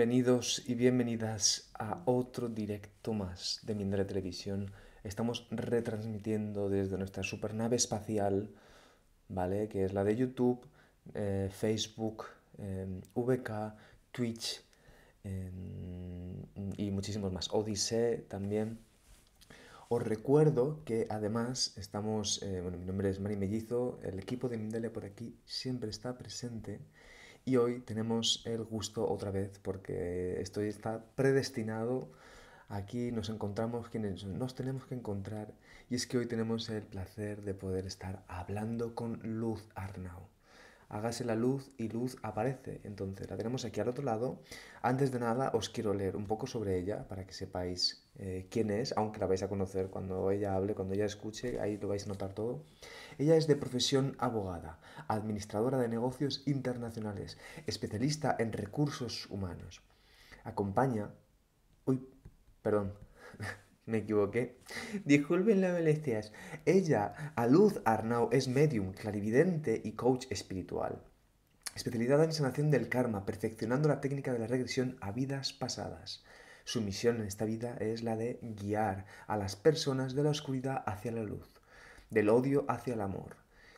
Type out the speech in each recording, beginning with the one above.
Bienvenidos y bienvenidas a otro directo más de Mindre Televisión. Estamos retransmitiendo desde nuestra supernave espacial, ¿vale? Que es la de YouTube, eh, Facebook, em, VK, Twitch em, y muchísimos más. Odyssey también. Os recuerdo que además estamos, eh, bueno, mi nombre es Mari Mellizo, el equipo de Mindele por aquí siempre está presente y hoy tenemos el gusto otra vez porque esto está predestinado. Aquí nos encontramos quienes nos tenemos que encontrar y es que hoy tenemos el placer de poder estar hablando con Luz Arnau hágase la luz y luz aparece. Entonces la tenemos aquí al otro lado. Antes de nada os quiero leer un poco sobre ella para que sepáis eh, quién es, aunque la vais a conocer cuando ella hable, cuando ella escuche, ahí lo vais a notar todo. Ella es de profesión abogada, administradora de negocios internacionales, especialista en recursos humanos. Acompaña... Uy, perdón. me equivoqué. Disculpen las molestias. Ella, a Luz Arnau, es medium, clarividente y coach espiritual. Especialidad en sanación del karma, perfeccionando la técnica de la regresión a vidas pasadas. Su misión en esta vida es la de guiar a las personas de la oscuridad hacia la luz, del odio hacia el amor.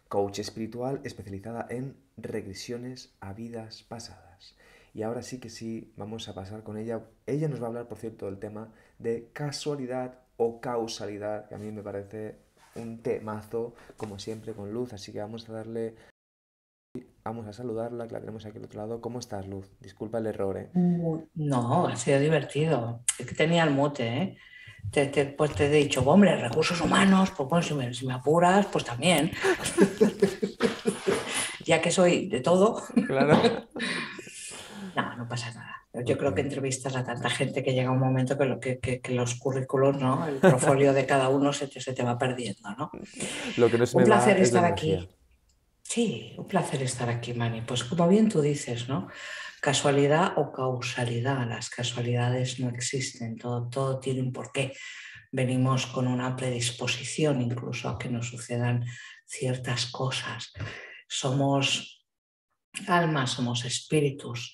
Coach espiritual especializada en regresiones a vidas pasadas. Y ahora sí que sí, vamos a pasar con ella. Ella nos va a hablar, por cierto, del tema de casualidad o causalidad, que a mí me parece un temazo, como siempre, con Luz. Así que vamos a darle... Vamos a saludarla, que la tenemos aquí al otro lado. ¿Cómo estás, Luz? Disculpa el error, ¿eh? No, ha sido divertido. Es que tenía el mute, ¿eh? Te, pues te he dicho, hombre, recursos humanos, pues bueno, si me, si me apuras, pues también. ya que soy de todo. Claro. No, no pasa nada. Yo creo que entrevistas a tanta gente que llega un momento que, lo, que, que, los currículos, ¿no? el portfolio de cada uno se te, se te va perdiendo. ¿no? Lo que no un placer estar aquí. Sí, un placer estar aquí, Mani. Pues como bien tú dices, ¿no? Casualidad o causalidad. Las casualidades no existen, todo, todo tiene un porqué. Venimos con una predisposición incluso a que nos sucedan ciertas cosas. Somos almas, somos espíritus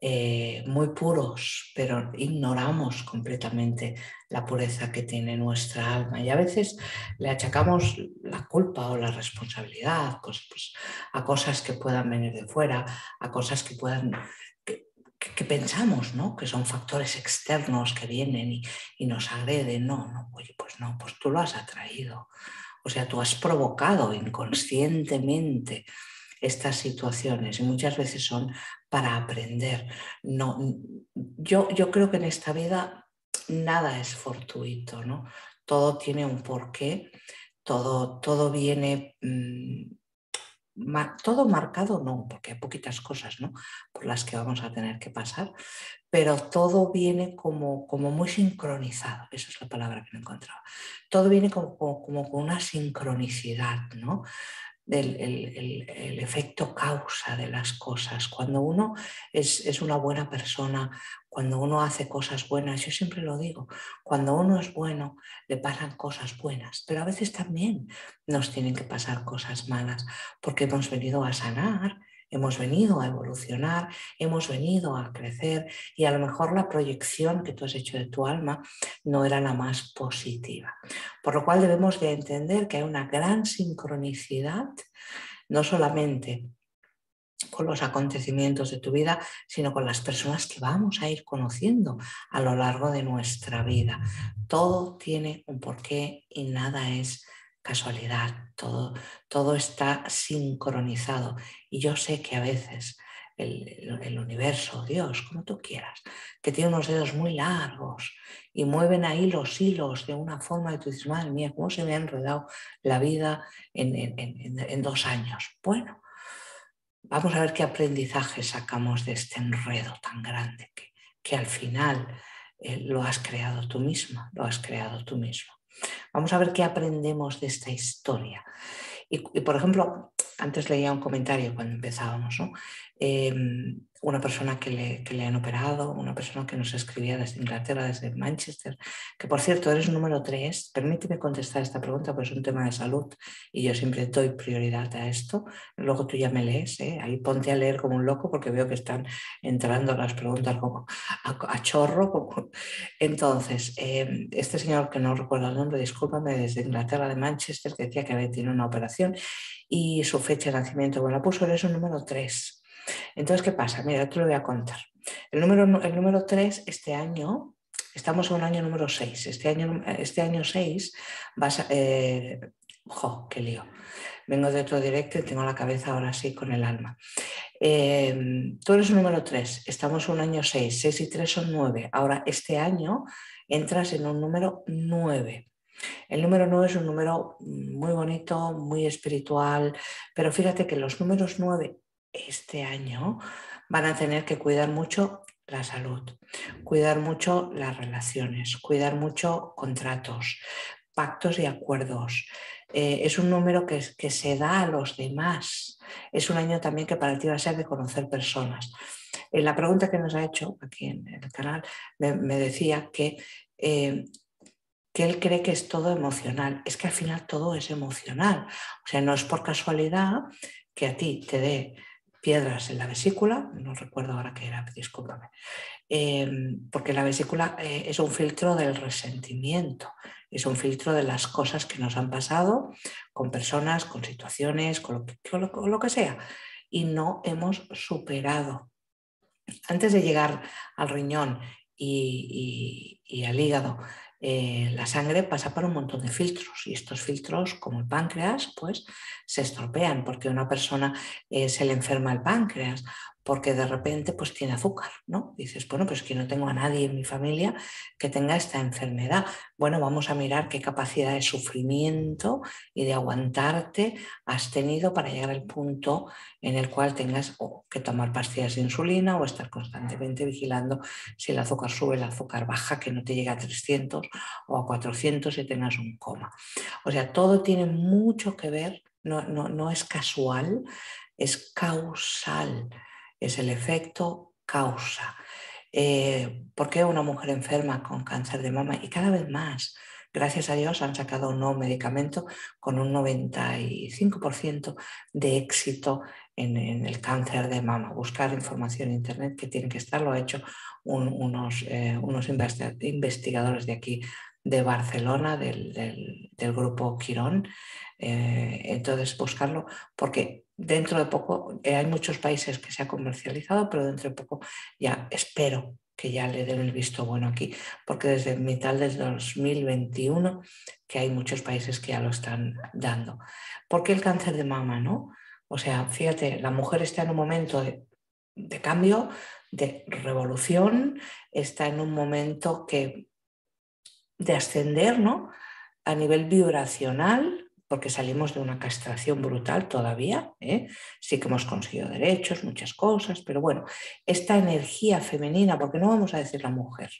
eh, muy puros, pero ignoramos completamente la pureza que tiene nuestra alma. Y a veces le achacamos la culpa o la responsabilidad pues, a cosas que puedan venir de fuera, a cosas que puedan que, pensamos ¿no? que son factores externos que vienen y, nos agreden. No, no, oye, pues no, pues tú lo has atraído. O sea, tú has provocado inconscientemente estas situaciones y muchas veces son para aprender. No, yo, yo creo que en esta vida nada es fortuito, ¿no? Todo tiene un porqué, todo, todo viene, mm, todo marcado, no, porque hay poquitas cosas ¿no? por las que vamos a tener que pasar, pero todo viene como, como muy sincronizado, esa es la palabra que no encontraba. Todo viene como, como con una sincronicidad, ¿no? El, efecto causa de las cosas. Cuando uno es, es, una buena persona, cuando uno hace cosas buenas, yo siempre lo digo, cuando uno es bueno, le pasan cosas buenas, pero a veces también nos tienen que pasar cosas malas, porque hemos venido a sanar, Hemos venido a evolucionar, hemos venido a crecer y a lo mejor la proyección que tú has hecho de tu alma no era la más positiva. Por lo cual debemos de entender que hay una gran sincronicidad, no solamente con los acontecimientos de tu vida, sino con las personas que vamos a ir conociendo a lo largo de nuestra vida. Todo tiene un porqué y nada es casualidad, todo, todo está sincronizado. Y yo sé que a veces el, universo, Dios, como tú quieras, que tiene unos dedos muy largos y mueven ahí los hilos de una forma que tú dices, madre mía, ¿cómo se me ha enredado la vida en, dos años? Bueno, vamos a ver qué aprendizaje sacamos de este enredo tan grande que, que al final lo has creado tú misma, lo has creado tú mismo. Vamos a ver qué aprendemos de esta historia. Y, por ejemplo, antes leía un comentario cuando empezábamos, ¿no? Em, una persona que le, que le, han operado, una persona que nos escribía desde Inglaterra, desde Manchester, que por cierto eres número 3, permíteme contestar esta pregunta, pues es un tema de salud y yo siempre doy prioridad a esto. Luego tú ya me lees, ¿eh? ahí ponte a leer como un loco porque veo que están entrando las preguntas como a, chorro. Entonces, em, este señor que no recuerdo el nombre, discúlpame, desde Inglaterra, de Manchester, decía que había tenido una operación y su fecha de nacimiento, bueno, puso eres un número 3 entonces, ¿qué pasa? Mira, te lo voy a contar. El número, el número 3, este año, estamos en un año número 6. Este año, este año 6 vas a... Eh, ¡Jo, qué lío! Vengo de otro directo y tengo la cabeza ahora sí con el alma. Eh, tú eres un número 3, estamos en un año 6, 6 y 3 son 9. Ahora, este año entras en un número 9. El número 9 es un número muy bonito, muy espiritual, pero fíjate que los números 9 este año van a tener que cuidar mucho la salud, cuidar mucho las relaciones, cuidar mucho contratos, pactos y acuerdos. Eh, es un número que, se da a los demás. Es un año también que para ti va a ser de conocer personas. En la pregunta que nos ha hecho aquí en el canal me, decía que, eh, que él cree que es todo emocional. Es que al final todo es emocional. O sea, no es por casualidad que a ti te dé piedras en la vesícula, no recuerdo ahora qué era, discúlpame, em, porque la vesícula eh, es un filtro del resentimiento, es un filtro de las cosas que nos han pasado con personas, con situaciones, con lo que, sea, y no hemos superado. Antes de llegar al riñón y al hígado, eh, la sangre pasa por un montón de filtros y estos filtros, como el páncreas, pues se estropean porque una persona eh, se le enferma el páncreas porque de repente pues tiene azúcar, ¿no? Dices, bueno, pues que no tengo a nadie en mi familia que tenga esta enfermedad. Bueno, vamos a mirar qué capacidad de sufrimiento y de aguantarte has tenido para llegar al punto en el cual tengas que tomar pastillas de insulina o estar constantemente vigilando si el azúcar sube, el azúcar baja, que no te llegue a 300 o a 400 y tengas un coma. O sea, todo tiene mucho que ver, no, no, no es casual, es causal es el efecto causa. Eh, ¿Por qué una mujer enferma con cáncer de mama? Y cada vez más, gracias a Dios, han sacado un nuevo medicamento con un 95% de éxito en, el cáncer de mama. Buscar información en Internet que tiene que estar, lo ha hecho unos, eh, unos investigadores de aquí de Barcelona, del, grupo Quirón. Eh, entonces, buscarlo, porque dentro de poco, eh, hay muchos países que se ha comercializado, pero dentro de poco ya espero que ya le den el visto bueno aquí, porque desde mitad del 2021 que hay muchos países que ya lo están dando. ¿Por qué el cáncer de mama? ¿no? O sea, fíjate, la mujer está en un momento de, de cambio, de revolución, está en un momento que, de ascender ¿no? a nivel vibracional, porque salimos de una castración brutal todavía, ¿eh? sí que hemos conseguido derechos, muchas cosas, pero bueno, esta energía femenina, porque no vamos a decir la mujer,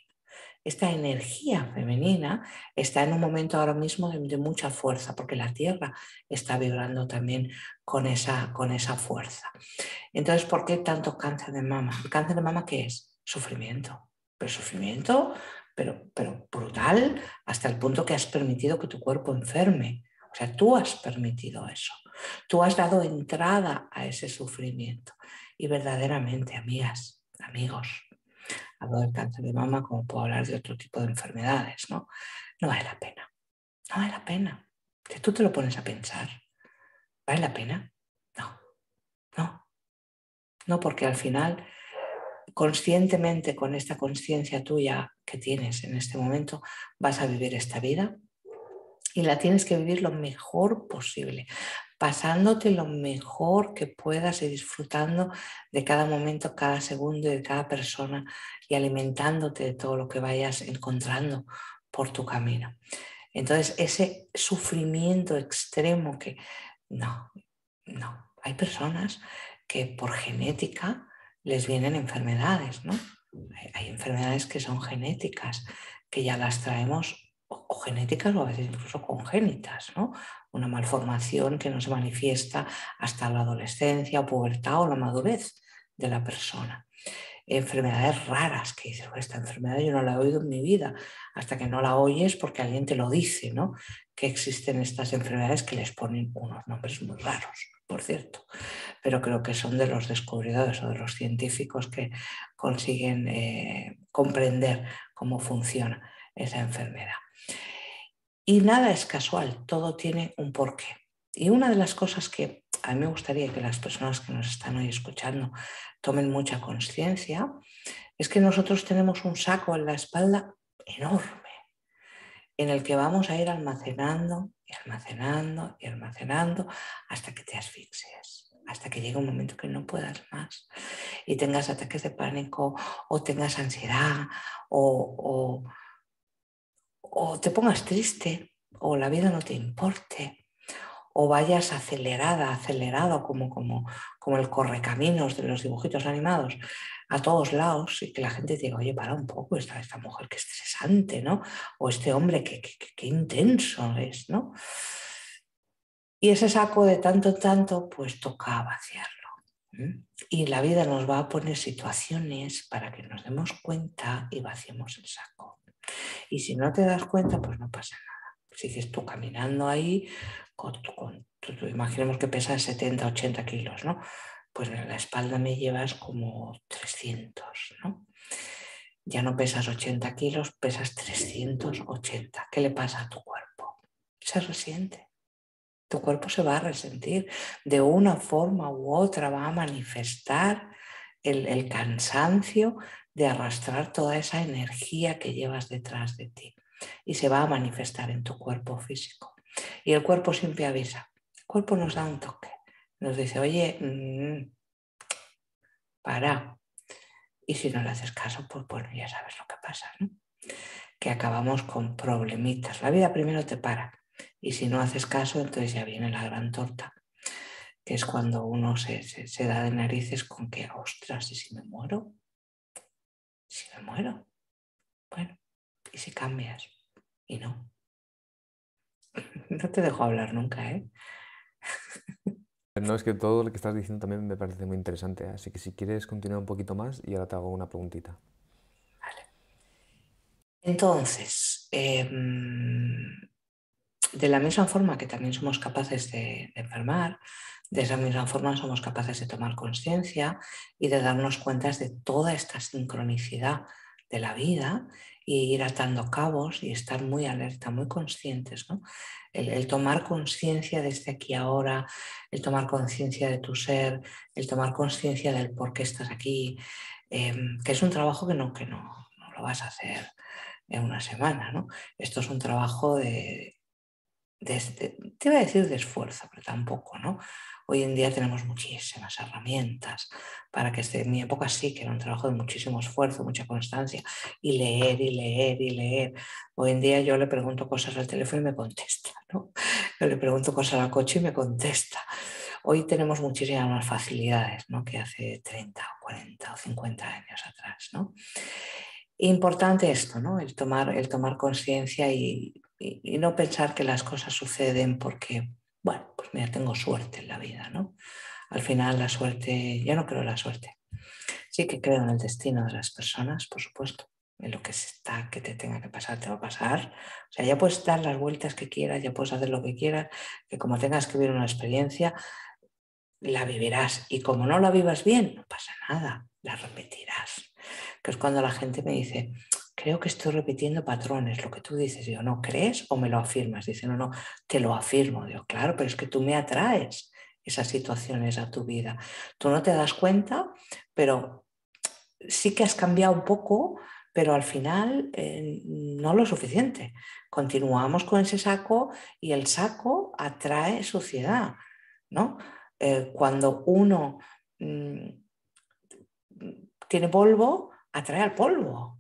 esta energía femenina está en un momento ahora mismo de, mucha fuerza, porque la Tierra está vibrando también con esa, con esa fuerza. Entonces, ¿por qué tanto cáncer de mama? ¿El cáncer de mama qué es? Sufrimiento. Pero sufrimiento, pero, pero brutal, hasta el punto que has permitido que tu cuerpo enferme o sea, tú has permitido eso. Tú has dado entrada a ese sufrimiento. Y verdaderamente, amigas, amigos, hablo del cáncer de mama como puedo hablar de otro tipo de enfermedades, ¿no? No vale la pena. No vale la pena. Si tú te lo pones a pensar, ¿vale la pena? No, no. No, porque al final, conscientemente, con esta conciencia tuya que tienes en este momento, vas a vivir esta vida y la tienes que vivir lo mejor posible, pasándote lo mejor que puedas y disfrutando de cada momento, cada segundo y de cada persona y alimentándote de todo lo que vayas encontrando por tu camino. Entonces, ese sufrimiento extremo que no, no, hay personas que por genética les vienen enfermedades, ¿no? Hay enfermedades que son genéticas, que ya las traemos o, genéticas o a veces incluso congénitas, ¿no? Una malformación que no se manifiesta hasta la adolescencia pubertad o la madurez. de la persona. Enfermedades raras que dices, esta enfermedad yo no la he oído en mi vida, hasta que no la oyes porque alguien te lo dice, ¿no? Que existen estas enfermedades que les ponen unos nombres muy raros, por cierto, pero creo que son de los descubridores o de los científicos que consiguen eh, comprender cómo funciona esa enfermedad. Y nada es casual, todo tiene un porqué. Y una de las cosas que a mí me gustaría que las personas que nos están hoy escuchando tomen mucha conciencia es que nosotros tenemos un saco en la espalda enorme en el que vamos a ir almacenando y almacenando y almacenando hasta que te asfixies, hasta que llegue un momento que no puedas más y tengas ataques de pánico o tengas ansiedad o, o te pongas triste o la vida no te importe o vayas acelerada, acelerado como, como, como el correcaminos de los dibujitos animados a todos lados y que la gente diga, oye, para un poco, esta, esta mujer que estresante, ¿no? O este hombre que, que, intenso es, ¿no? Y ese saco de tanto, tanto, pues toca vaciarlo. Y la vida nos va a poner situaciones para que nos demos cuenta y vaciemos el saco. Y si no te das cuenta, pues no pasa nada. Sigues tú caminando ahí imaginemos que pesas 70, 80 kilos, ¿no? Pues en la espalda me llevas como 300, ¿no? Ya no pesas 80 kilos, pesas 380. ¿Qué le pasa a tu cuerpo? Se resiente. Tu cuerpo se va a resentir. De una forma u otra va a manifestar el, cansancio de arrastrar toda esa energía que llevas detrás de ti. Y se va a manifestar en tu cuerpo físico. Y el cuerpo siempre avisa. El cuerpo nos da un toque. Nos dice, oye, mm, para. Y si no le haces caso, pues bueno, ya sabes lo que pasa, ¿no? Que acabamos con problemitas. La vida primero te para. Y si no haces caso, entonces ya viene la gran torta, que es cuando uno se, se da de narices con que, ostras, ¿y si me muero? Si me muero. Bueno, ¿y si cambias? Y no. No te dejo hablar nunca, ¿eh? No, es que todo lo que estás diciendo también me parece muy interesante, así que si quieres continuar un poquito más y ahora te hago una preguntita. Vale. Entonces, em, de la misma forma que también somos capaces de, enfermar, de esa misma forma somos capaces de tomar conciencia y de darnos cuenta de toda esta sincronicidad de la vida y ir atando cabos y estar muy alerta, muy conscientes. ¿no? El, tomar conciencia desde aquí ahora, el tomar conciencia de tu ser, el tomar conciencia del por qué estás aquí, em, que es un trabajo que no, que no, no lo vas a hacer en una semana. ¿no? Esto es un trabajo de, te iba a decir de esfuerzo, pero tampoco, ¿no? Hoy en día tenemos muchísimas herramientas para que. En mi época sí que era un trabajo de muchísimo esfuerzo, mucha constancia, y leer y leer y leer. Hoy en día yo le pregunto cosas al teléfono y me contesta, ¿no? Yo le pregunto cosas al coche y me contesta. Hoy tenemos muchísimas más facilidades ¿no? que hace 30 o 40 o 50 años atrás. ¿no? Importante esto, ¿no? el tomar, el tomar conciencia y, y, no pensar que las cosas suceden porque bueno, pues mira, tengo suerte en la vida, ¿no? Al final la suerte, yo no creo en la suerte. Sí que creo en el destino de las personas, por supuesto. En lo que está, que te tenga que pasar, te va a pasar. O sea, ya puedes dar las vueltas que quieras, ya puedes hacer lo que quieras, que como tengas que vivir una experiencia, la vivirás. Y como no la vivas bien, no pasa nada, la repetirás. Que es cuando la gente me dice, creo que estoy repitiendo patrones, lo que tú dices, yo no, ¿crees o me lo afirmas? Dice, no, no, te lo afirmo. Digo, claro, pero es que tú me atraes esas situaciones a tu vida. Tú no te das cuenta, pero sí que has cambiado un poco, pero al final eh, no lo suficiente. Continuamos con ese saco y el saco atrae suciedad, ¿no? Eh, cuando uno mm, tiene polvo, atrae al polvo.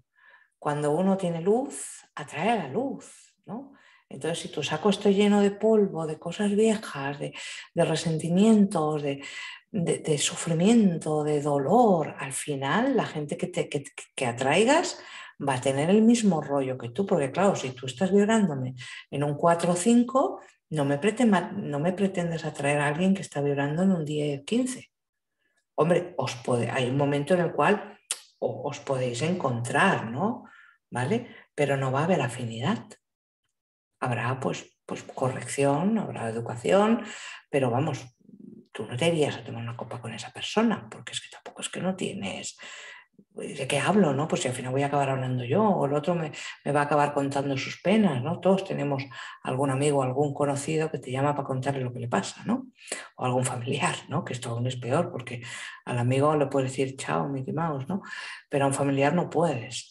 Cuando uno tiene luz, atrae a la luz, ¿no? Entonces, si tu saco está lleno de polvo, de cosas viejas, de, resentimientos, de, sufrimiento, de dolor, al final la gente que, te, que, atraigas va a tener el mismo rollo que tú, porque claro, si tú estás vibrándome en un 4 o 5, no me, no me pretendes atraer a alguien que está vibrando en un 10 15 hombre, os puede, hay un momento en el cual os podéis encontrar, ¿no? ¿Vale? Pero no va a haber afinidad. Habrá pues, pues corrección, habrá educación, pero vamos, tú no te irías a tomar una copa con esa persona, porque es que tampoco es que no tienes ¿de qué hablo? ¿no? Pues si al final voy a acabar hablando yo o el otro me, va a acabar contando sus penas, ¿no? Todos tenemos algún amigo, algún conocido que te llama para contarle lo que le pasa, ¿no? O algún familiar, ¿no? Que esto aún es peor porque al amigo le puedes decir chao, Mickey Mouse, ¿no? Pero a un familiar no puedes.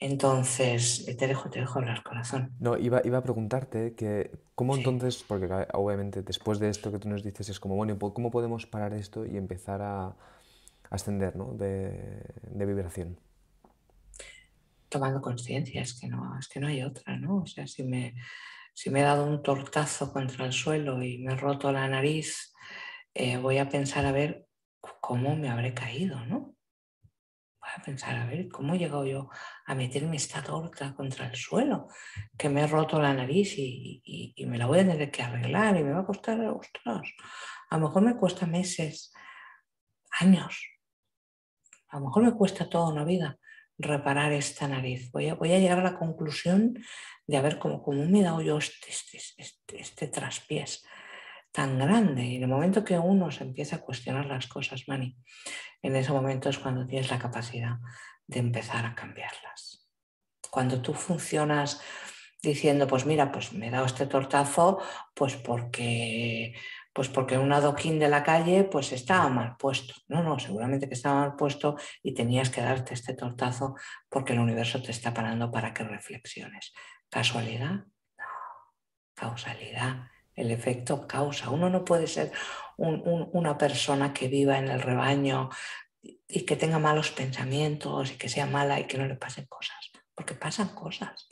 Entonces, te dejo, te dejo hablar, corazón. No, iba, iba a preguntarte que, ¿cómo entonces, porque obviamente después de esto que tú nos dices es como, bueno, ¿cómo podemos parar esto y empezar a, ascender ¿no? de, vibración. Tomando conciencia, es, que no, es que no hay otra, ¿no? O sea, si me, si me he dado un tortazo contra el suelo y me he roto la nariz, eh, voy a pensar a ver cómo me habré caído, ¿no? Voy a pensar a ver cómo he llegado yo a meterme esta torta contra el suelo, que me he roto la nariz y, y me la voy a tener que arreglar y me va a costar, ostras, a lo mejor me cuesta meses, años, a lo mejor me cuesta toda una vida reparar esta nariz. Voy a, a llegar a la conclusión de haber como, como me he dado yo este, este, este, este, traspiés tan grande. Y en el momento que uno se empieza a cuestionar las cosas, Mani, en ese momento es cuando tienes la capacidad de empezar a cambiarlas. Cuando tú funcionas diciendo, pues mira, pues me he dado este tortazo, pues porque pues porque un adoquín de la calle pues estaba mal puesto. No, no, seguramente que estaba mal puesto y tenías que darte este tortazo porque el universo te está parando para que reflexiones. ¿Casualidad? No. Causalidad. El efecto causa. Uno no puede ser una persona que viva en el rebaño y que tenga malos pensamientos y que sea mala y que no le pasen cosas. Porque pasan cosas.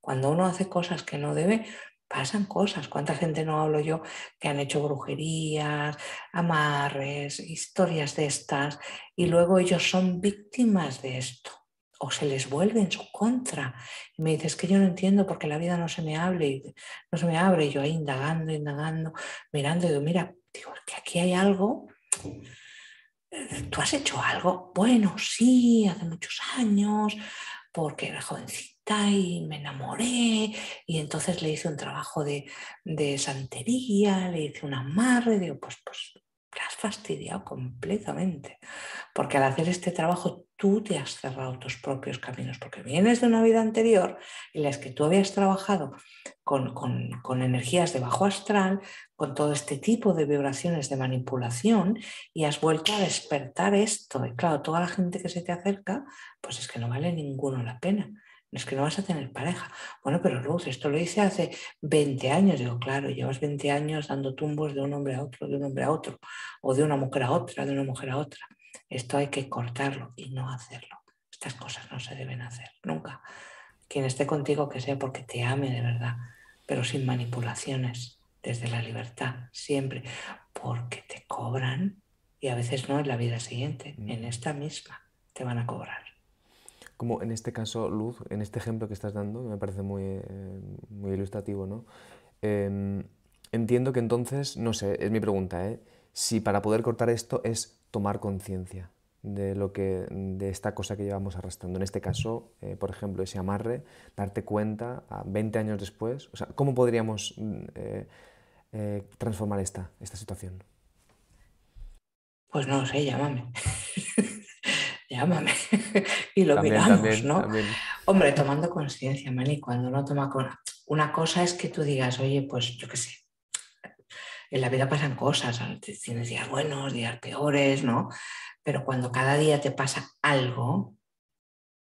Cuando uno hace cosas que no debe, pasan cosas. ¿Cuánta gente no hablo yo que han hecho brujerías, amarres, historias de estas y luego ellos son víctimas de esto? O se les vuelve en su contra. Y me dices que yo no entiendo porque la vida no se me hable, no se me abre. Y yo ahí indagando, indagando, mirando y digo, mira, digo, que aquí hay algo. ¿Tú has hecho algo? Bueno, sí, hace muchos años, porque era y me enamoré y entonces le hice un trabajo de, santería, le hice un amarre, digo, pues, pues has fastidiado completamente, porque al hacer este trabajo tú te has cerrado tus propios caminos, porque vienes de una vida anterior en la que tú habías trabajado con, con, con, energías de bajo astral, con todo este tipo de vibraciones de manipulación y has vuelto a despertar esto. Y claro, toda la gente que se te acerca, pues es que no vale ninguno la pena es que no vas a tener pareja. Bueno, pero Luz, esto lo hice hace 20 años. Digo, claro, llevas 20 años dando tumbos de un hombre a otro, de un hombre a otro, o de una mujer a otra, de una mujer a otra. Esto hay que cortarlo y no hacerlo. Estas cosas no se deben hacer, nunca. Quien esté contigo, que sea porque te ame de verdad, pero sin manipulaciones, desde la libertad, siempre, porque te cobran y a veces no en la vida siguiente, en mm. esta misma te van a cobrar como en este caso, Luz, en este ejemplo que estás dando, me parece muy, eh, muy ilustrativo, ¿no? Em, entiendo que entonces, no sé, es mi pregunta, ¿eh? si para poder cortar esto es tomar conciencia de lo que de esta cosa que llevamos arrastrando. En este caso, eh, por ejemplo, ese amarre, darte cuenta a 20 años después, o sea, ¿cómo podríamos mm, transformar esta, esta situación? Pues no sé, llámame. llámame y lo miramos, ¿no? Hombre, tomando conciencia, Mani, cuando uno toma con... Una cosa es que tú digas, oye, pues yo qué sé, en la vida pasan cosas, tienes días buenos, días peores, ¿no? Pero cuando cada día te pasa algo,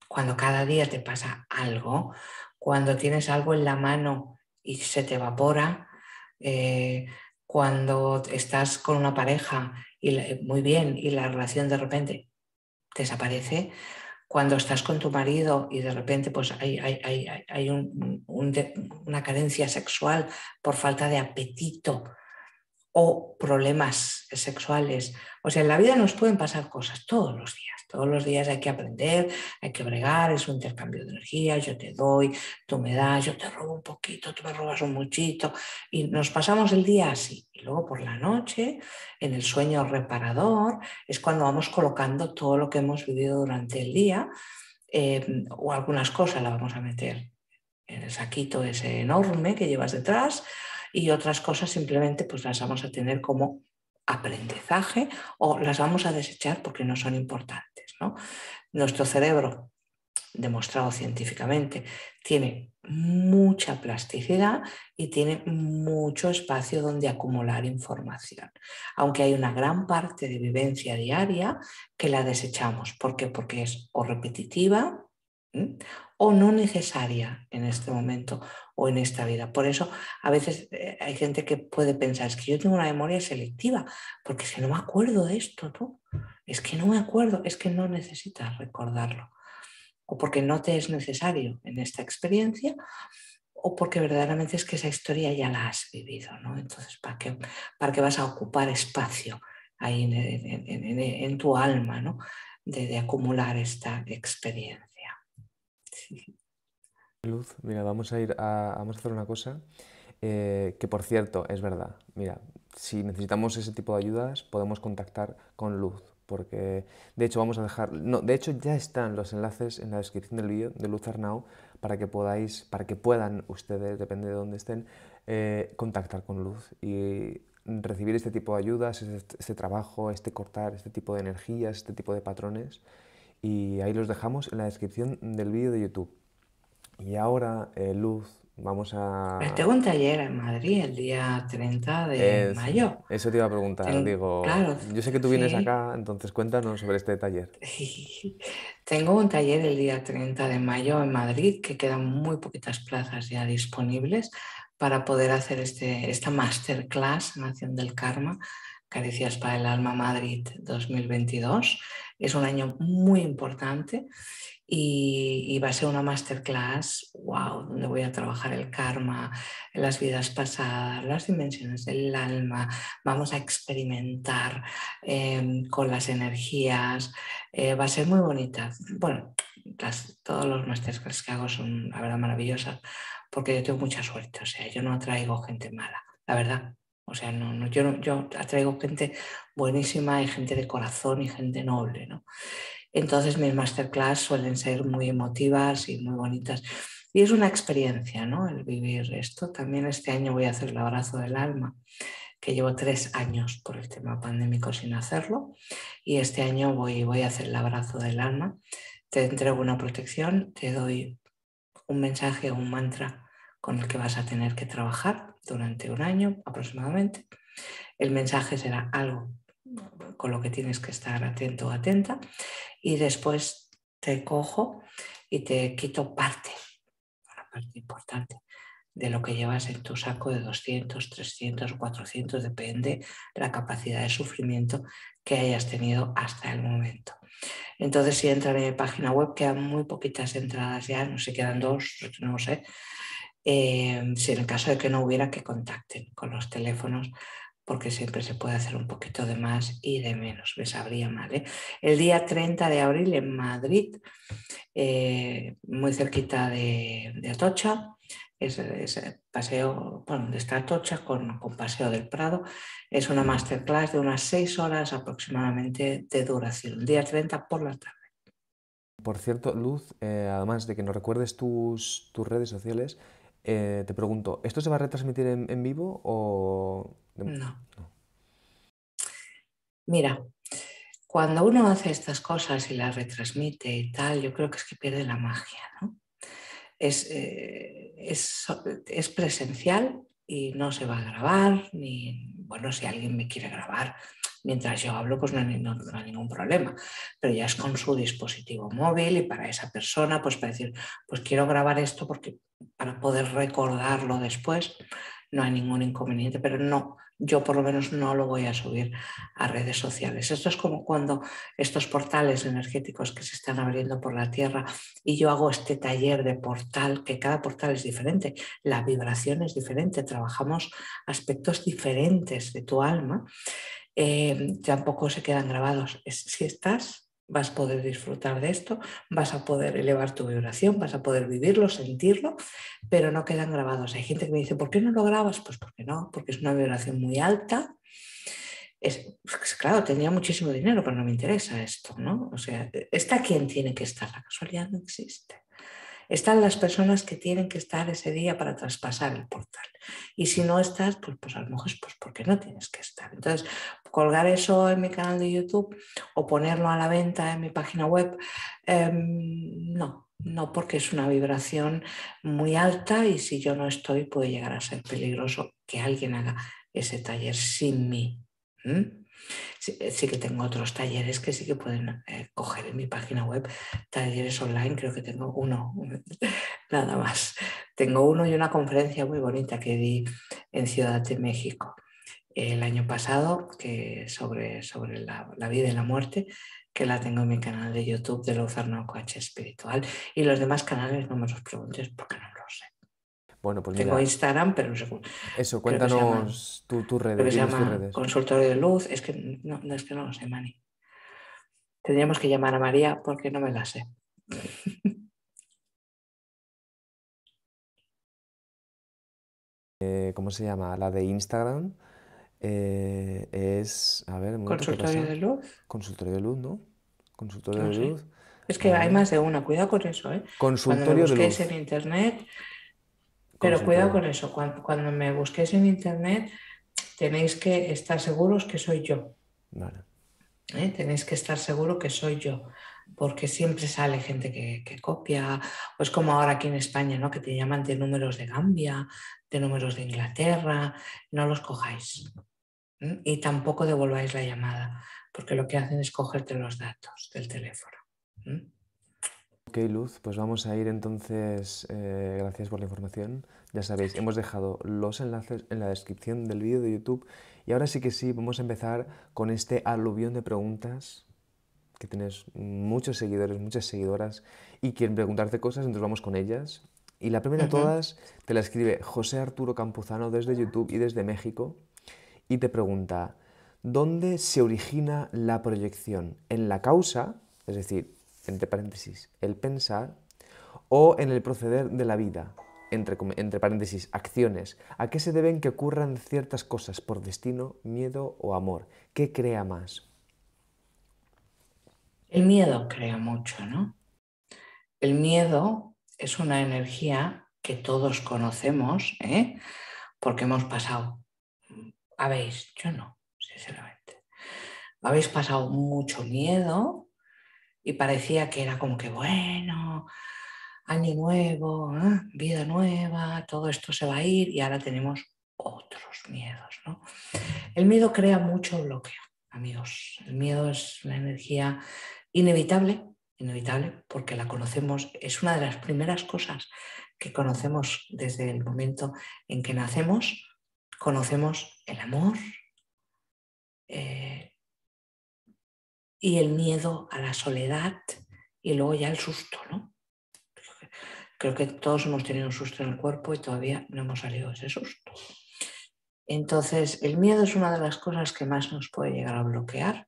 cuando cada día te pasa algo, cuando tienes algo en la mano y se te evapora, eh, cuando estás con una pareja y muy bien y la relación de repente desaparece cuando estás con tu marido y de repente pues hay, hay, una carencia sexual por falta de apetito o problemas sexuales. O sea, en la vida nos pueden pasar cosas todos los días. Todos los días hay que aprender, hay que bregar, es un intercambio de energía, yo te doy, tú me das, yo te robo un poquito, tú me robas un muchito y nos pasamos el día así. Y luego por la noche, en el sueño reparador, es cuando vamos colocando todo lo que hemos vivido durante el día eh, o algunas cosas las vamos a meter en el saquito ese enorme que llevas detrás y otras cosas simplemente pues las vamos a tener como aprendizaje o las vamos a desechar porque no son importantes. ¿no? Nuestro cerebro, demostrado científicamente, tiene mucha plasticidad y tiene mucho espacio donde acumular información, aunque hay una gran parte de vivencia diaria que la desechamos. ¿Por qué? Porque es o repetitiva o no necesaria en este momento o en esta vida. Por eso a veces eh, hay gente que puede pensar, es que yo tengo una memoria selectiva, porque que no me acuerdo de esto, ¿no? Es que no me acuerdo, es que no necesitas recordarlo. O porque no te es necesario en esta experiencia, o porque verdaderamente es que esa historia ya la has vivido, ¿no? Entonces, ¿para qué, para qué vas a ocupar espacio ahí en, tu alma, ¿no? de acumular esta experiencia? Luz, mira, vamos a ir a, vamos a hacer una cosa eh, que por cierto es verdad. Mira, si necesitamos ese tipo de ayudas podemos contactar con Luz, porque de hecho vamos a dejar, no, de hecho ya están los enlaces en la descripción del vídeo de Luz Arnau para que podáis, para que puedan ustedes, depende de dónde estén, eh, contactar con Luz y recibir este tipo de ayudas, este, este trabajo, este cortar, este tipo de energías, este tipo de patrones y ahí los dejamos en la descripción del vídeo de YouTube. Y ahora, eh, Luz, vamos a... Tengo un taller en Madrid el día 30 de mayo. Eso te iba a preguntar, digo, yo sé que tú vienes acá, entonces cuéntanos sobre este taller. Tengo un taller el día 30 de mayo en Madrid, que quedan muy poquitas plazas ya disponibles para poder hacer este, esta masterclass, Nación del Karma, Caricias para el Alma Madrid 2022. Es un año muy importante y, va a ser una masterclass, wow, donde voy a trabajar el karma, las vidas pasadas, las dimensiones del alma, vamos a experimentar em, con las energías, eh, va a ser muy bonita. Bueno, todos los masterclass que hago son, la verdad, maravillosas, porque yo tengo mucha suerte, o sea, yo no atraigo gente mala, la verdad. O sea, no, no, yo, yo atraigo gente buenísima y gente de corazón y gente noble, ¿no? Entonces mis masterclass suelen ser muy emotivas y muy bonitas. Y es una experiencia, ¿no? El vivir esto. También este año voy a hacer el abrazo del alma, que llevo tres años por el tema pandémico sin hacerlo. Y este año voy, voy a hacer el abrazo del alma. Te entrego una protección, te doy un mensaje o un mantra con el que vas a tener que trabajar durante un año aproximadamente. El mensaje será algo con lo que tienes que estar atento o atenta y después te cojo y te quito parte, una parte importante de lo que llevas en tu saco de 200, 300 o 400, depende la capacidad de sufrimiento que hayas tenido hasta el momento. Entonces, si entran en mi página web, quedan muy poquitas entradas ya, no sé, quedan dos, no sé. Eh, si en el caso de que no hubiera, que contacten con los teléfonos porque siempre se puede hacer un poquito de más y de menos, me sabría mal. ¿eh? El día 30 de abril en Madrid, eh, muy cerquita de, Atocha, es, paseo, bueno, donde está Atocha con, con, Paseo del Prado, es una masterclass de unas seis horas aproximadamente de duración, el día 30 por la tarde. Por cierto, Luz, eh, además de que nos recuerdes tus, tus redes sociales, te pregunto, ¿esto se va a retransmitir en vivo o no. Mira, cuando uno hace estas cosas y las retransmite y tal, yo creo que es que pierde la magia, ¿no? Es, eh, es, presencial y no se va a grabar, ni, bueno, si alguien me quiere grabar mientras yo hablo, pues no hay, no hay, ningún problema, pero ya es con su dispositivo móvil y para esa persona, pues para decir, pues quiero grabar esto porque para poder recordarlo después, no hay ningún inconveniente, pero no, yo por lo menos no lo voy a subir a redes sociales. Esto es como cuando estos portales energéticos que se están abriendo por la Tierra y yo hago este taller de portal, que cada portal es diferente, la vibración es diferente, trabajamos aspectos diferentes de tu alma, eh, tampoco se quedan grabados. si estás vas a poder disfrutar de esto, vas a poder elevar tu vibración, vas a poder vivirlo, sentirlo, pero no quedan grabados. Hay gente que me dice, ¿por qué no lo grabas? Pues porque no, porque es una vibración muy alta. Es, pues claro, tenía muchísimo dinero, pero no me interesa esto, ¿no? O sea, ¿está quién tiene que estar? La casualidad no existe. Están las personas que tienen que estar ese día para traspasar el portal. Y si no estás, pues, pues a lo mejor es pues porque no tienes que estar. Entonces, colgar eso en mi canal de YouTube o ponerlo a la venta en mi página web, em, no, no porque es una vibración muy alta y si yo no estoy puede llegar a ser peligroso que alguien haga ese taller sin mí. Sí, que tengo otros talleres que sí que pueden eh, coger en mi página web, talleres online, creo que tengo uno, nada más. Tengo uno y una conferencia muy bonita que di en Ciudad de México el año pasado que sobre, sobre la, vida y la muerte, que la tengo en mi canal de YouTube de Luzarno Coach Espiritual. Y los demás canales no me los preguntes porque no. Bueno, pues Tengo Instagram, pero no sé. Eso, cuéntanos tus tu redes. Se Consultorio de Luz. Es que no, es que no lo sé, Mani. Tendríamos que llamar a María porque no me la sé. Eh, ¿Cómo se llama? La de Instagram eh, es. A ver, Consultorio de Luz. Consultorio de Luz, ¿no? Consultorio de Luz. Es que hay más de una, cuidado con eso, ¿eh? Consultorio Cuando me busquéis en internet, pero cuidado con eso, cuando, me busquéis en internet tenéis que estar seguros que soy yo. Vale. ¿Eh? Tenéis que estar seguro que soy yo, porque siempre sale gente que, copia, o es como ahora aquí en España, ¿no? que te llaman de números de Gambia, de números de Inglaterra, no los cojáis. Y tampoco devolváis la llamada, porque lo que hacen es cogerte los datos del teléfono. Ok, Luz, pues vamos a ir entonces, eh, gracias por la información. Ya sabéis, hemos dejado los enlaces en la descripción del vídeo de YouTube y ahora sí que sí, vamos a empezar con este aluvión de preguntas que tienes muchos seguidores, muchas seguidoras y quieren preguntarte cosas, entonces vamos con ellas. Y la primera de todas te la escribe José Arturo Campuzano desde YouTube y desde México y te pregunta, ¿dónde se origina la proyección? ¿En la causa? Es decir, entre paréntesis, el pensar, o en el proceder de la vida, entre, entre, paréntesis, acciones. ¿A qué se deben que ocurran ciertas cosas por destino, miedo o amor? ¿Qué crea más? El miedo crea mucho, ¿no? El miedo es una energía que todos conocemos, ¿eh? porque hemos pasado, habéis, yo no, sinceramente, habéis pasado mucho miedo y parecía que era como que, bueno, año nuevo, ¿eh? vida nueva, todo esto se va a ir y ahora tenemos otros miedos. ¿no? El miedo crea mucho bloqueo, amigos. El miedo es la energía inevitable, inevitable, porque la conocemos, es una de las primeras cosas que conocemos desde el momento en que nacemos. Conocemos el amor, eh, y el miedo a la soledad y luego ya el susto, ¿no? Creo que todos hemos tenido un susto en el cuerpo y todavía no hemos salido de ese susto. Entonces, el miedo es una de las cosas que más nos puede llegar a bloquear.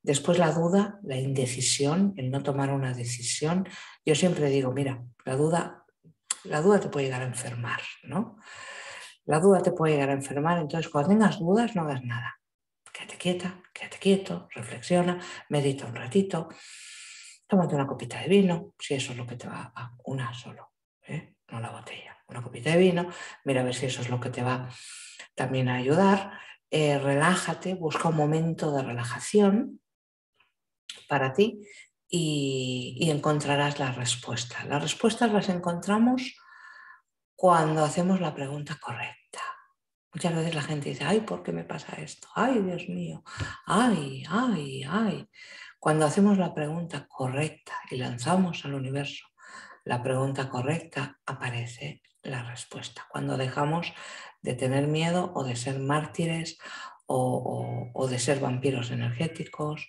Después la duda, la indecisión, el no tomar una decisión. Yo siempre digo, mira, la duda, la duda te puede llegar a enfermar, ¿no? La duda te puede llegar a enfermar, entonces cuando tengas dudas no hagas nada quédate quieta, quédate quieto, reflexiona, medita un ratito, tómate una copita de vino, si eso es lo que te va a una solo, ¿eh? no la botella, una copita de vino, mira a ver si eso es lo que te va también a ayudar, eh, relájate, busca un momento de relajación para ti y, y encontrarás la respuesta. Las respuestas las encontramos cuando hacemos la pregunta correcta. Muchas veces la gente dice, ay, ¿por qué me pasa esto? Ay, Dios mío, ay, ay, ay. Cuando hacemos la pregunta correcta y lanzamos al universo la pregunta correcta, aparece la respuesta. Cuando dejamos de tener miedo o de ser mártires o, de ser vampiros energéticos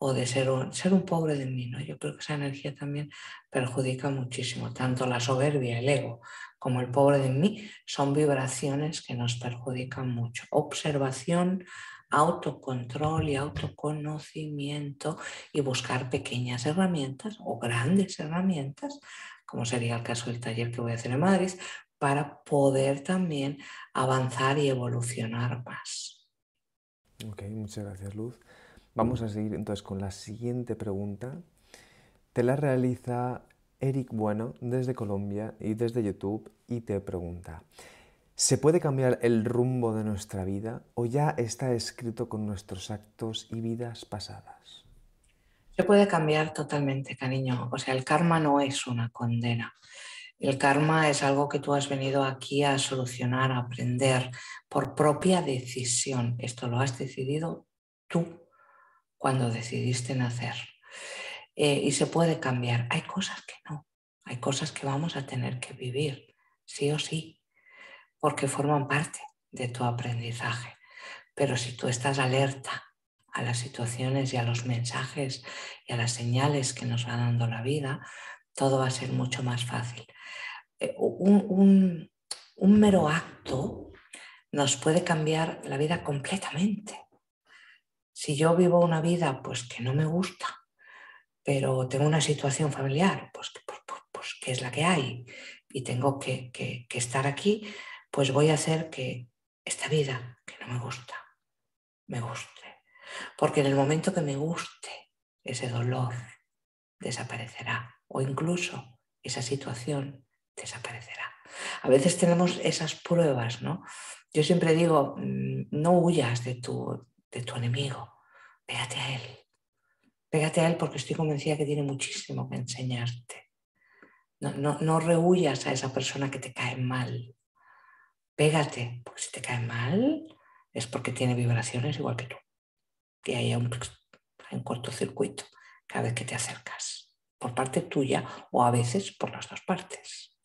o de ser un, ser un pobre de mí. ¿no? Yo creo que esa energía también perjudica muchísimo. Tanto la soberbia, el ego, como el pobre de mí son vibraciones que nos perjudican mucho. Observación, autocontrol y autoconocimiento y buscar pequeñas herramientas o grandes herramientas, como sería el caso del taller que voy a hacer en Madrid, para poder también avanzar y evolucionar más. Ok, muchas gracias Luz. Vamos a seguir entonces con la siguiente pregunta. Te la realiza Eric Bueno desde Colombia y desde YouTube y te pregunta, ¿se puede cambiar el rumbo de nuestra vida o ya está escrito con nuestros actos y vidas pasadas? Se puede cambiar totalmente, cariño. O sea, el karma no es una condena. El karma es algo que tú has venido aquí a solucionar, a aprender por propia decisión. Esto lo has decidido tú cuando decidiste nacer. Eh, y se puede cambiar. Hay cosas que no, hay cosas que vamos a tener que vivir, sí o sí, porque forman parte de tu aprendizaje. Pero si tú estás alerta a las situaciones y a los mensajes y a las señales que nos va dando la vida, todo va a ser mucho más fácil. Eh, un, un mero acto nos puede cambiar la vida completamente. Si yo vivo una vida pues que no me gusta, pero tengo una situación familiar, pues, pues, pues, pues, que es la que hay, y tengo que, estar aquí, pues voy a hacer que esta vida que no me gusta, me guste. Porque en el momento que me guste, ese dolor desaparecerá o incluso esa situación desaparecerá. A veces tenemos esas pruebas, ¿no? Yo siempre digo, mm, no huyas de tu, de tu enemigo, pégate a él, Pégate a él porque estoy convencida que tiene muchísimo que enseñarte. No, no, no rehuyas a esa persona que te cae mal. Pégate, porque si te cae mal es porque tiene vibraciones igual que tú. Y hay un, un cortocircuito cada vez que te acercas, por parte tuya o a veces por las dos partes.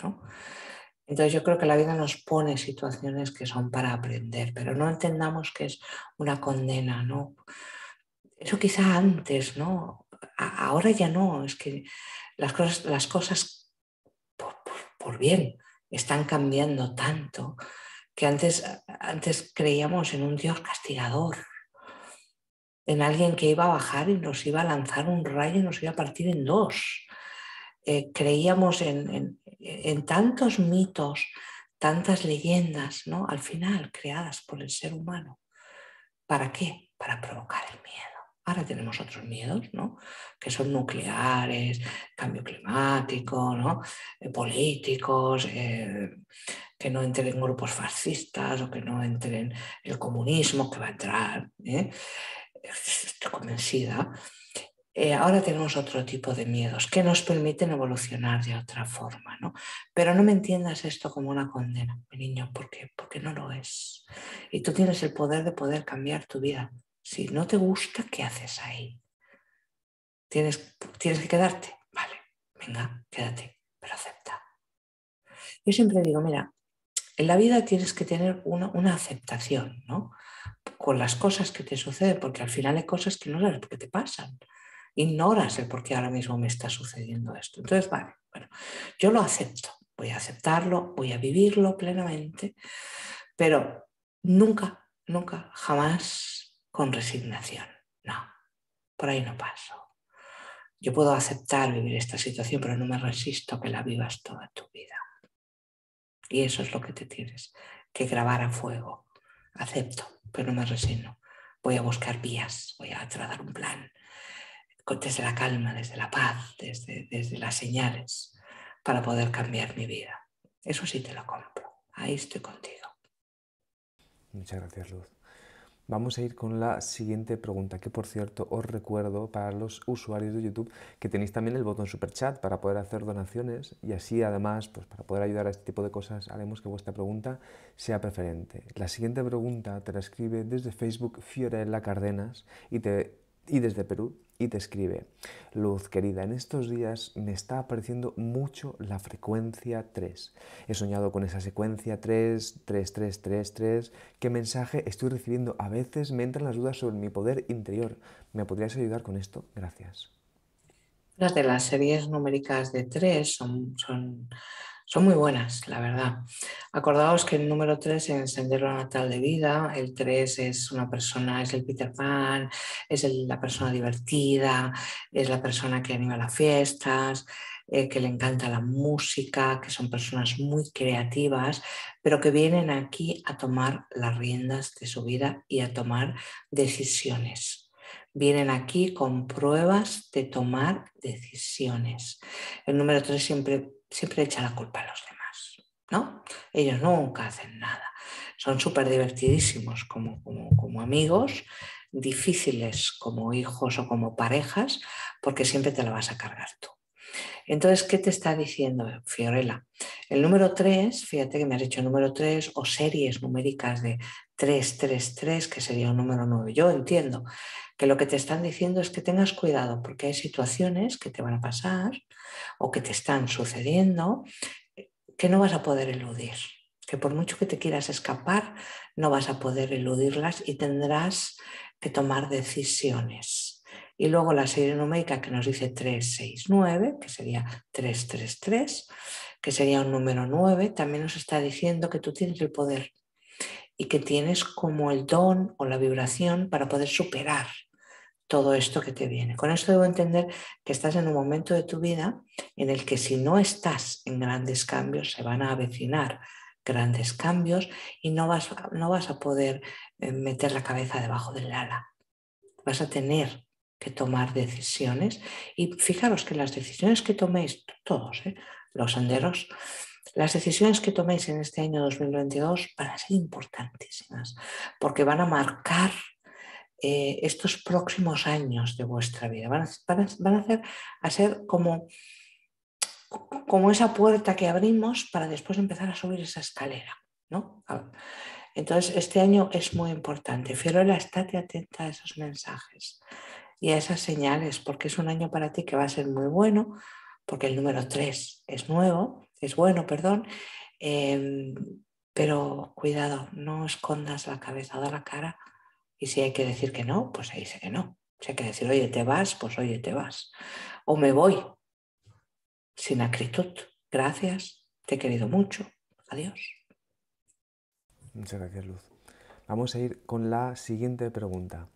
Entonces yo creo que la vida nos pone situaciones que son para aprender, pero no entendamos que es una condena, ¿no? Eso quizá antes, ¿no? ahora ya no, es que las cosas, las cosas por, bien están cambiando tanto que antes, antes creíamos en un Dios castigador, en alguien que iba a bajar y nos iba a lanzar un rayo y nos iba a partir en dos. Eh, creíamos en, en, tantos mitos, tantas leyendas, ¿no? Al final creadas por el ser humano. ¿Para qué? Para provocar el miedo. Ahora tenemos otros miedos, ¿no? que son nucleares, cambio climático. Eh, políticos, eh, que no entren en grupos fascistas o que no entren el comunismo, que va a entrar. ¿eh? Estoy convencida. ahora tenemos otro tipo de miedos que nos permiten evolucionar de otra forma. ¿no? Pero no me entiendas esto como una condena, mi niño, porque, porque no lo es. Y tú tienes el poder de poder cambiar tu vida si no te gusta, ¿qué haces ahí? ¿Tienes, tienes que quedarte? Vale, venga, quédate, pero acepta. Yo siempre digo, mira, en la vida tienes que tener una, una aceptación, ¿no? Con las cosas que te suceden, porque al final hay cosas que no sabes por qué te pasan. Ignoras el por qué ahora mismo me está sucediendo esto. Entonces, vale, bueno, yo lo acepto, voy a aceptarlo, voy a vivirlo plenamente, pero nunca, nunca, jamás con resignación. No, por ahí no paso. Yo puedo aceptar vivir esta situación, pero no me resisto que la vivas toda tu vida. Y eso es lo que te tienes que grabar a fuego. Acepto, pero no me resigno. Voy a buscar vías, voy a trazar un plan desde la calma, desde la paz, desde, desde las señales, para poder cambiar mi vida. Eso sí te lo compro. Ahí estoy contigo. Muchas gracias, Luz. Vamos a ir con la siguiente pregunta, que por cierto os recuerdo para los usuarios de YouTube que tenéis también el botón super chat para poder hacer donaciones y así además, pues para poder ayudar a este tipo de cosas, haremos que vuestra pregunta sea preferente. La siguiente pregunta te la escribe desde Facebook Fiorella Cardenas y te y desde Perú y te escribe, Luz querida, en estos días me está apareciendo mucho la frecuencia 3. He soñado con esa secuencia 3, 3, 3, 3, 3. ¿Qué mensaje estoy recibiendo? A veces me entran las dudas sobre mi poder interior. ¿Me podrías ayudar con esto? Gracias. Las de las series numéricas de 3 son, son son muy buenas, la verdad. Acordaos que el número 3 en Sendero Natal de Vida, el 3 es una persona, es el Peter Pan, es la persona divertida, es la persona que anima las fiestas, eh, que le encanta la música, que son personas muy creativas, pero que vienen aquí a tomar las riendas de su vida y a tomar decisiones. Vienen aquí con pruebas de tomar decisiones. El número 3 siempre siempre echa la culpa a los demás, ¿no? Ellos nunca hacen nada. Son súper divertidísimos como, como, amigos, difíciles como hijos o como parejas, porque siempre te la vas a cargar tú. Entonces, ¿qué te está diciendo Fiorella? El número 3, fíjate que me has dicho número 3 o series numéricas de 333, que sería un número 9. Yo entiendo que lo que te están diciendo es que tengas cuidado porque hay situaciones que te van a pasar o que te están sucediendo que no vas a poder eludir, que por mucho que te quieras escapar, no vas a poder eludirlas y tendrás que tomar decisiones. Y luego la serie numérica que nos dice 369, que sería 333, que sería un número 9, también nos está diciendo que tú tienes el poder y que tienes como el don o la vibración para poder superar todo esto que te viene. Con esto debo entender que estás en un momento de tu vida en el que si no estás en grandes cambios, se van a avecinar grandes cambios y no vas, no vas a poder eh, meter la cabeza debajo del ala. Vas a tener que tomar decisiones y fijaros que las decisiones que toméis, todos, ¿eh? los senderos, las decisiones que toméis en este año 2022 van a ser importantísimas porque van a marcar eh, estos próximos años de vuestra vida. Van a, a ser como, como esa puerta que abrimos para después empezar a subir esa escalera. ¿no? Entonces, este año es muy importante. Fioruela, estate atenta a esos mensajes y a esas señales, porque es un año para ti que va a ser muy bueno, porque el número 3 es nuevo, es bueno, perdón, em, pero cuidado, no escondas la cabeza o la cara y si hay que decir que no, pues se dice que no. Si hay que decir, oye, te vas, pues oye, te vas. O me voy, sin acritud. Gracias, te he querido mucho. Adiós. Muchas gracias, Luz. Vamos a ir con la siguiente pregunta.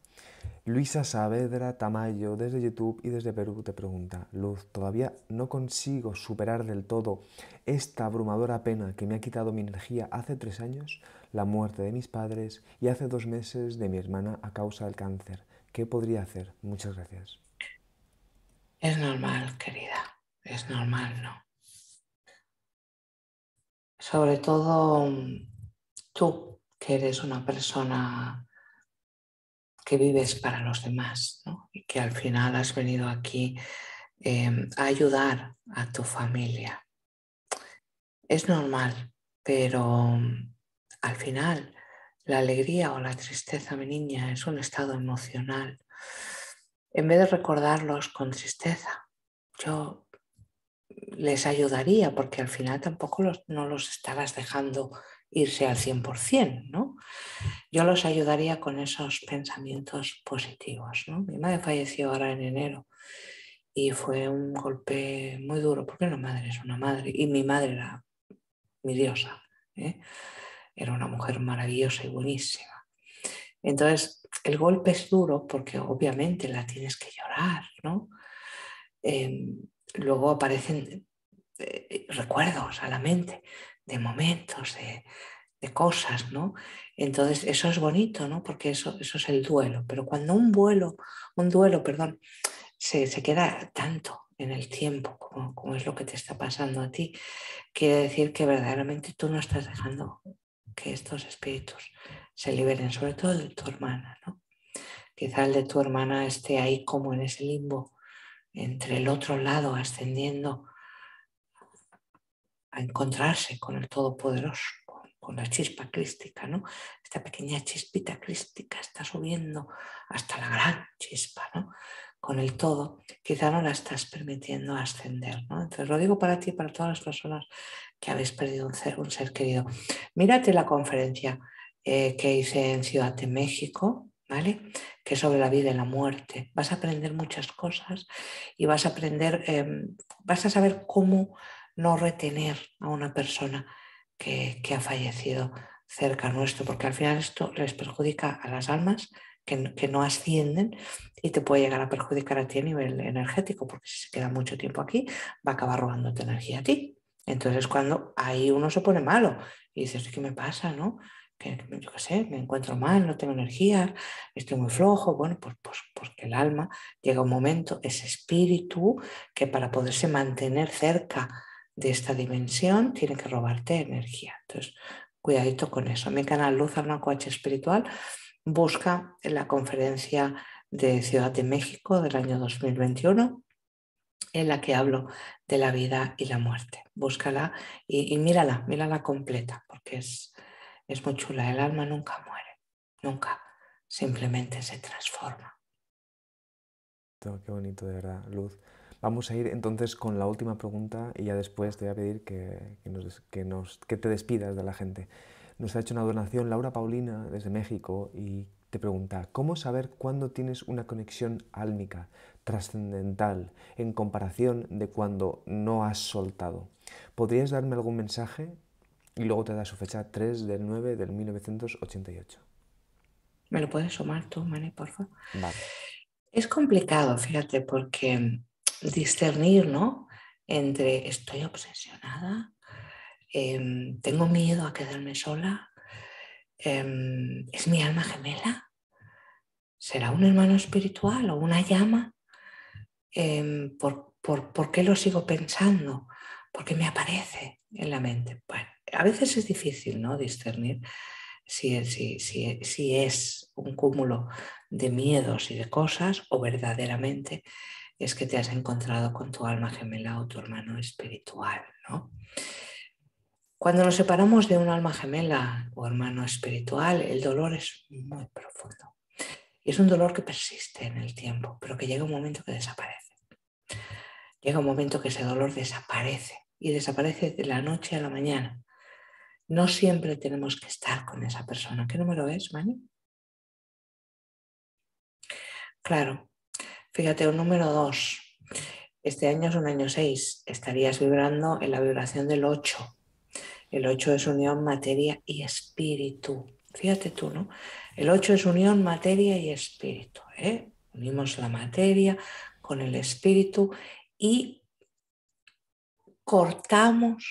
Luisa Saavedra Tamayo desde YouTube y desde Perú te pregunta, Luz, todavía no consigo superar del todo esta abrumadora pena que me ha quitado mi energía hace tres años, la muerte de mis padres y hace dos meses de mi hermana a causa del cáncer. ¿Qué podría hacer? Muchas gracias. Es normal, querida, es normal, ¿no? Sobre todo tú, que eres una persona que vives para los demás ¿no? y que al final has venido aquí em, a ayudar a tu familia. Es normal, pero mm, al final la alegría o la tristeza, mi niña, es un estado emocional. En vez de recordarlos con tristeza, yo les ayudaría porque al final tampoco no los estarás dejando irse al 100%, ¿no? Yo los ayudaría con esos pensamientos positivos, ¿no? Mi madre falleció ahora en enero y fue un golpe muy duro, porque una madre es una madre y mi madre era mi diosa, ¿eh? era una mujer maravillosa y buenísima. Entonces, el golpe es duro porque obviamente la tienes que llorar. Em, luego aparecen eh, recuerdos a la mente de momentos, de, cosas, ¿no? Entonces, eso es bonito, ¿no? Porque eso, eso es el duelo. Pero cuando un vuelo, un duelo, perdón, se, queda tanto en el tiempo, como, como, es lo que te está pasando a ti, quiere decir que verdaderamente tú no estás dejando que estos espíritus se liberen, sobre todo el de tu hermana, ¿no? Quizá el de tu hermana esté ahí como en ese limbo, entre el otro lado, ascendiendo a encontrarse con el Todopoderoso, con la chispa crística, ¿no? Esta pequeña chispita crística está subiendo hasta la gran chispa, ¿no? Con el todo, quizá no la estás permitiendo ascender, ¿no? Entonces lo digo para ti y para todas las personas que habéis perdido un ser, querido. Mírate la conferencia eh, que hice en Ciudad de México, ¿vale? Que es sobre la vida y la muerte. Vas a aprender muchas cosas y vas a aprender, em, vas a saber cómo no retener a una persona que, ha fallecido cerca nuestro, porque al final esto les perjudica a las almas que, que, no ascienden y te puede llegar a perjudicar a ti a nivel energético, porque si se queda mucho tiempo aquí, va a acabar robándote energía a ti. Entonces cuando ahí uno se pone malo y dices, ¿qué me pasa? ¿no? Que, yo qué sé, me encuentro mal, no tengo energía, estoy muy flojo. Bueno, pues, pues porque el alma llega un momento, ese espíritu, que para poderse mantener cerca de esta dimensión tiene que robarte energía. Entonces, cuidadito con eso. Mi canal Luz Alma Espiritual busca la conferencia de Ciudad de México del año 2021 en la que hablo de la vida y la muerte. Búscala y, mírala, mírala completa, porque es, es muy chula. El alma nunca muere, nunca, simplemente se transforma. Qué bonito, de verdad, Luz. Vamos a ir entonces con la última pregunta y ya después te voy a pedir que, que, te despidas de la gente. Nos ha hecho una donación Laura Paulina desde México y te pregunta, ¿cómo saber cuándo tienes una conexión álmica, trascendental, en comparación de cuando no has soltado? ¿Podrías darme algún mensaje? Y luego te da su fecha 3 del 9 del 1988. ¿Me lo puedes sumar tú, Mani, por favor? Vale. Es complicado, fíjate, porque discernir, ¿no? Entre estoy obsesionada, em, tengo miedo a quedarme sola, em, es mi alma gemela, será un hermano espiritual o una llama. Em, ¿por, por, qué lo sigo pensando? Porque me aparece en la mente. Bueno, a veces es difícil ¿no? discernir si, si, si, si es un cúmulo de miedos y de cosas o verdaderamente es que te has encontrado con tu alma gemela o tu hermano espiritual, ¿no? Cuando nos separamos de un alma gemela o hermano espiritual, el dolor es muy profundo. Y es un dolor que persiste en el tiempo, pero que llega un momento que desaparece. Llega un momento que ese dolor desaparece y desaparece de la noche a la mañana. No siempre tenemos que estar con esa persona. ¿Qué número es, Mani? Claro, Fíjate, un número 2. Este año es un año 6. Estarías vibrando en la vibración del 8. El 8 es unión materia y espíritu. Fíjate tú, ¿no? El 8 es unión materia y espíritu. ¿eh? Unimos la materia con el espíritu y cortamos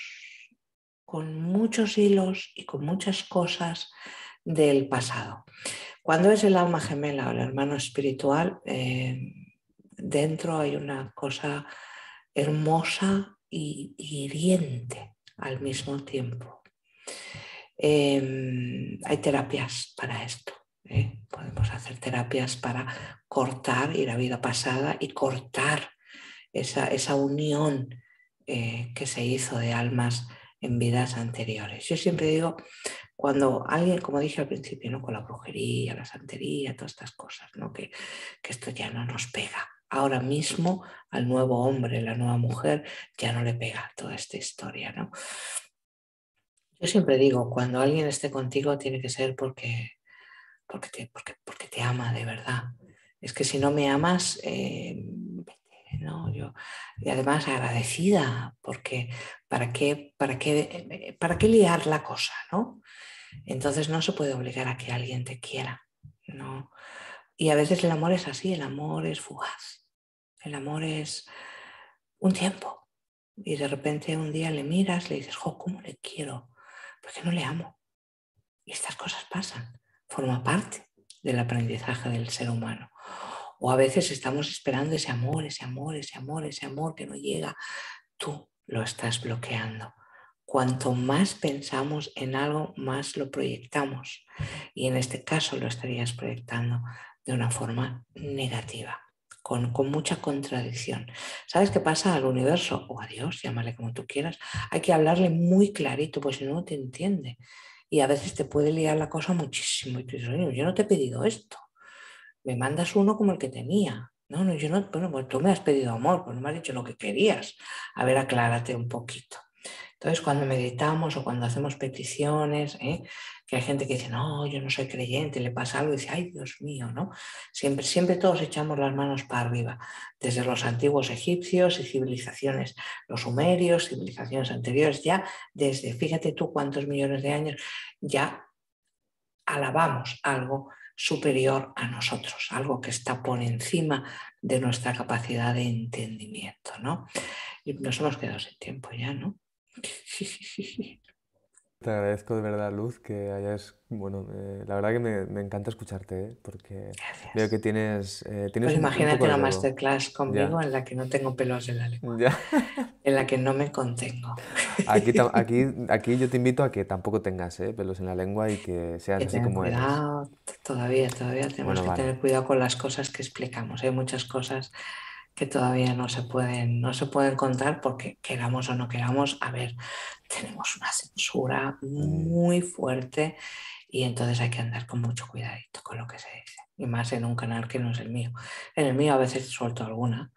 con muchos hilos y con muchas cosas del pasado. Cuando es el alma gemela o el hermano espiritual, eh, dentro hay una cosa hermosa y hiriente al mismo tiempo. Em, hay terapias para esto. ¿eh? Podemos hacer terapias para cortar y la vida pasada y cortar esa, esa unión eh, que se hizo de almas en vidas anteriores. Yo siempre digo, cuando alguien, como dije al principio, ¿no? con la brujería, la santería, todas estas cosas, ¿no? que, que esto ya no nos pega ahora mismo al nuevo hombre, la nueva mujer, ya no le pega toda esta historia, ¿no? Yo siempre digo, cuando alguien esté contigo tiene que ser porque, porque, te, porque, porque te ama de verdad. Es que si no me amas, eh, ¿no? Yo, y además agradecida, porque ¿para qué, para, qué, ¿para qué liar la cosa? ¿no? Entonces no se puede obligar a que alguien te quiera. ¿no? Y a veces el amor es así, el amor es fugaz. El amor es un tiempo. Y de repente un día le miras, le dices, jo, ¿cómo le quiero? Porque no le amo. Y estas cosas pasan. Forma parte del aprendizaje del ser humano. O a veces estamos esperando ese amor, ese amor, ese amor, ese amor que no llega. Tú lo estás bloqueando. Cuanto más pensamos en algo, más lo proyectamos. Y en este caso lo estarías proyectando de una forma negativa, con, mucha contradicción. ¿Sabes qué pasa al universo? O a Dios, llámale como tú quieras. Hay que hablarle muy clarito, pues si no, no te entiende. Y a veces te puede liar la cosa muchísimo. Y tú dices, yo no te he pedido esto. Me mandas uno como el que tenía. No, no, yo no, bueno, pues tú me has pedido amor, pues no me has dicho lo que querías. A ver, aclárate un poquito. Entonces, cuando meditamos o cuando hacemos peticiones, ¿eh? Que hay gente que dice, no, yo no soy creyente, le pasa algo y dice, ay, Dios mío, ¿no? Siempre, siempre todos echamos las manos para arriba, desde los antiguos egipcios y civilizaciones, los sumerios, civilizaciones anteriores, ya desde, fíjate tú cuántos millones de años, ya alabamos algo superior a nosotros, algo que está por encima de nuestra capacidad de entendimiento, ¿no? Y nos hemos quedado sin tiempo ya, ¿no? Te agradezco de verdad, Luz, que hayas, bueno, eh, la verdad que me, me encanta escucharte, ¿eh? porque veo que tienes, eh, tienes Pues imagínate una masterclass conmigo en la que no tengo pelos en la lengua, en la que no me contengo. Aquí, aquí, aquí yo te invito a que tampoco tengas pelos en la lengua y que seas así como cuidado, eres. Todavía, todavía tenemos que tener cuidado con las cosas que explicamos. Hay muchas cosas que todavía no se pueden, no se pueden contar porque queramos o no queramos, a ver, tenemos una censura muy fuerte y entonces hay que andar con mucho cuidadito con lo que se dice. Y más en un canal que no es el mío. En el mío a veces suelto alguna,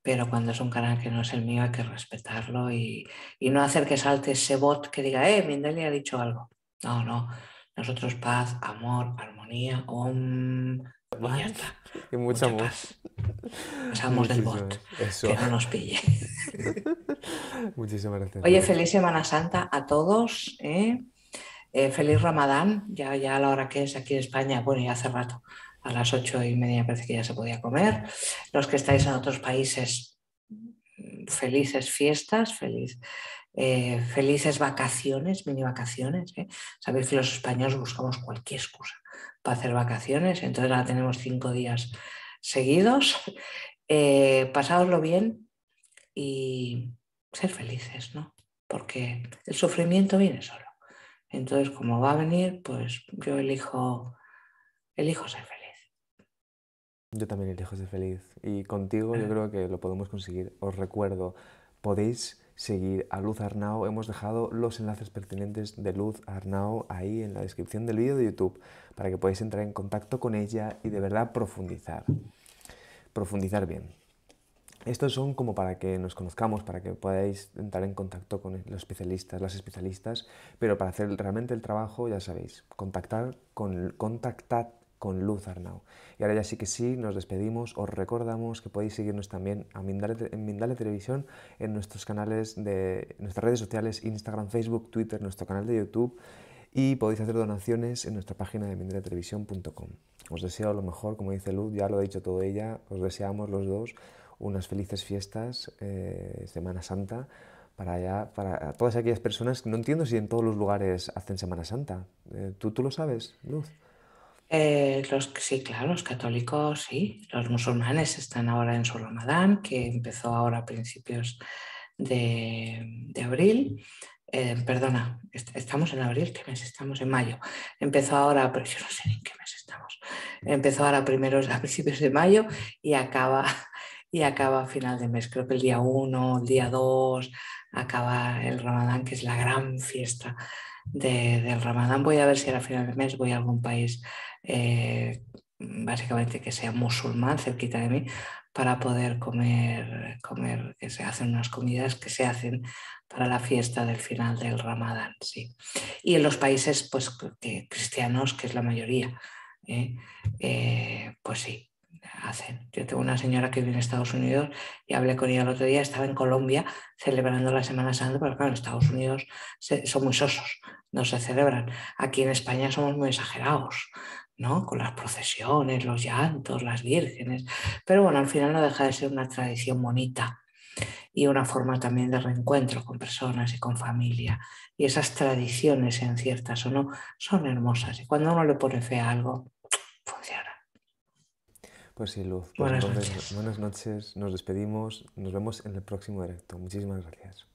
pero cuando es un canal que no es el mío hay que respetarlo y, no hacer que salte ese bot que diga, eh, Mindeli ha dicho algo. No, no. Nosotros paz, amor, armonía, om, y ya está. Y mucho amor. Pasamos del bot. Que no nos pille. Muchísimas gracias. Oye, feliz Semana Santa a todos. ¿eh? Eh, feliz Ramadán, ya, ya a la hora que es aquí en España, bueno, ya hace rato, a las ocho y media parece que ya se podía comer. Los que estáis en otros países, felices fiestas, feliz, eh, felices vacaciones, mini vacaciones. Sabéis que los españoles buscamos cualquier excusa para hacer vacaciones, entonces ahora tenemos cinco días seguidos. Eh, pasadlo bien y ser felices, ¿no? Porque el sufrimiento viene solo. Entonces, como va a venir, pues yo elijo, elijo ser feliz. Yo también elijo ser feliz. Y contigo yo ah. creo que lo podemos conseguir. Os recuerdo, podéis seguir a Luz Arnao. Hemos dejado los enlaces pertinentes de Luz Arnao ahí en la descripción del vídeo de YouTube para que podáis entrar en contacto con ella y de verdad profundizar. Profundizar bien. Estos son como para que nos conozcamos, para que podáis entrar en contacto con los especialistas, las especialistas, pero para hacer realmente el trabajo, ya sabéis, contactar con, contactad con Luz Arnau. Y ahora ya sí que sí, nos despedimos, os recordamos que podéis seguirnos también en Mindale Televisión en nuestros canales de nuestras redes sociales, Instagram, Facebook, Twitter, nuestro canal de YouTube y podéis hacer donaciones en nuestra página de mindaletelevisión.com. Os deseo lo mejor, como dice Luz, ya lo ha dicho todo ella, os deseamos los dos unas felices fiestas, eh, Semana Santa, para, allá, para todas aquellas personas, no entiendo si en todos los lugares hacen Semana Santa. Eh, ¿tú, ¿Tú lo sabes, Luz? Eh, los, sí, claro, los católicos sí. Los musulmanes están ahora en su Ramadán, que empezó ahora a principios de, abril. Eh, perdona, estamos en abril, ¿qué mes estamos? En mayo. Empezó ahora, pero yo no sé en qué mes estamos. Empezó ahora primeros, a principios de mayo y acaba, y acaba a final de mes. Creo que el día 1, el día 2, acaba el Ramadán, que es la gran fiesta del Ramadán. Voy a ver si a final de mes voy a algún país eh, básicamente que sea musulmán cerquita de mí para poder comer, comer, que se hacen unas comidas que se hacen para la fiesta del final del Ramadán, sí. Y en los países pues, cristianos, que es la mayoría, ¿eh? Eh, pues sí, hacen. Yo tengo una señora que vive en Estados Unidos y hablé con ella el otro día, estaba en Colombia celebrando la Semana Santa, pero claro, en Estados Unidos son muy sosos, no se celebran. Aquí en España somos muy exagerados, ¿no? Con las procesiones, los llantos, las vírgenes. Pero bueno, al final no deja de ser una tradición bonita y una forma también de reencuentro con personas y con familia. Y esas tradiciones, en ciertas o no, son hermosas. Y cuando uno le pone fe a algo. Pues sí, Luz. Pues buenas, noches. buenas noches. Nos despedimos. Nos vemos en el próximo directo. Muchísimas gracias.